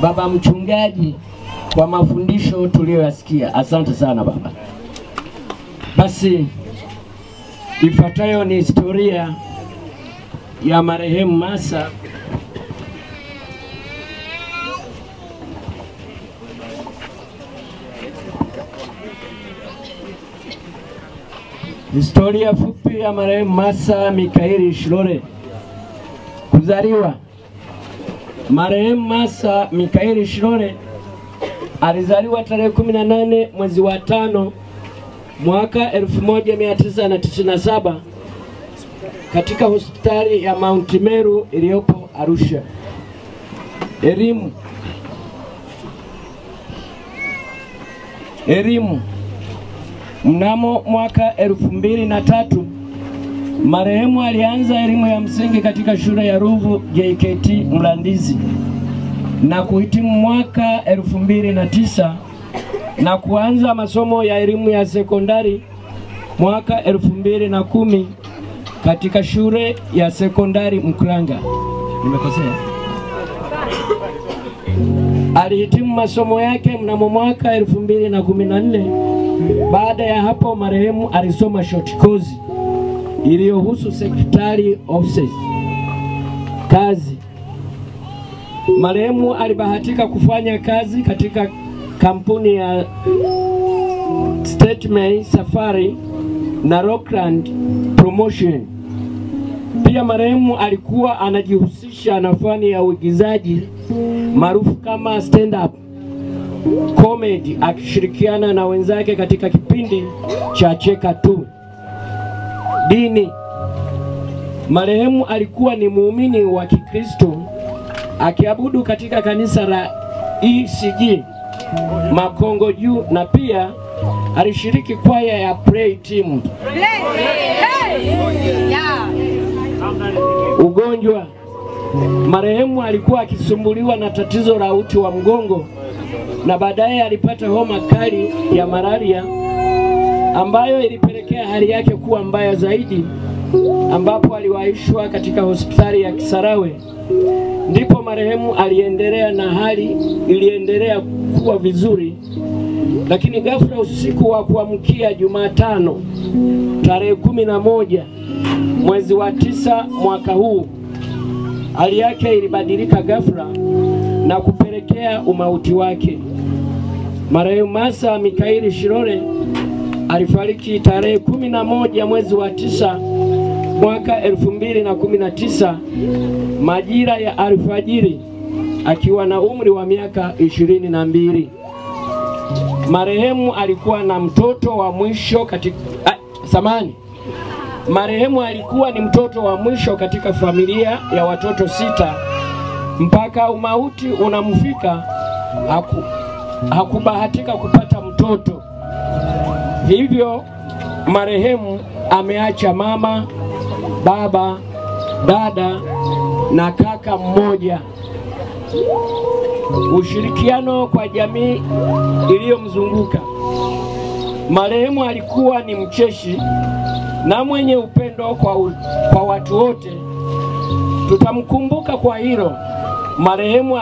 Baba mchungaji kwa mafundisho tuliyoyasikia. Asante sana baba. Basi ifuatayo ni historia ya marehemu Masa. Historia fupi ya marehemu Masa Mikaeli Shilole. Kuzaliwa Marehemu Masa Mikaeli Shilole alizaliwa tarehe 18 mwezi wa tano mwaka 1997 katika hospitali ya Mount Meru iliyopo Arusha. Elimu. Elimu. Mnamo mwaka elfu mbili na tatu marehemu alianza elimu ya msingi katika shule ya Ruvu JKT Mlandizi na kuhitimu mwaka elfu mbili na tisa na kuanza masomo ya elimu ya sekondari mwaka elfu mbili na kumi katika shule ya sekondari Mkuranga. Nimekosea? Alihitimu masomo yake mnamo mwaka elfu mbili na kumi na nne. Baada ya hapo marehemu alisoma short course iliyohusu secretary offices kazi. Marehemu alibahatika kufanya kazi katika kampuni ya Statmay Safari na Rockland Promotion. Pia marehemu alikuwa anajihusisha na fani ya uigizaji maarufu kama stand up comedy akishirikiana na wenzake katika kipindi cha Cheka Tu. Dini. Marehemu alikuwa ni muumini wa Kikristo akiabudu katika kanisa la ECG Makongo Juu na pia alishiriki kwaya ya Pray Team. Ugonjwa. Marehemu alikuwa akisumbuliwa na tatizo la uti wa mgongo na baadaye alipata homa kali ya malaria ambayo ilipelekea hali yake kuwa mbaya zaidi, ambapo aliwaishwa katika hospitali ya Kisarawe. Ndipo marehemu aliendelea na hali iliendelea kuwa vizuri, lakini ghafla usiku wa kuamkia Jumatano tarehe kumi na moja mwezi wa tisa mwaka huu hali yake ilibadilika ghafla na kupelekea umauti wake. Marehemu Masa Mikaeli Shilole alifariki tarehe kumi na moja mwezi wa tisa mwaka elfu mbili na kumi na tisa majira ya alfajiri akiwa na umri wa miaka ishirini na mbili. Marehemu alikuwa na mtoto wa mwisho katika ah, samani. Marehemu alikuwa ni mtoto wa mwisho katika familia ya watoto sita mpaka umauti unamfika haku, hakubahatika kupata mtoto. Hivyo marehemu ameacha mama, baba, dada na kaka mmoja. Ushirikiano kwa jamii iliyomzunguka. Marehemu alikuwa ni mcheshi na mwenye upendo kwa, u, kwa watu wote. Tutamkumbuka kwa hilo. Marehemu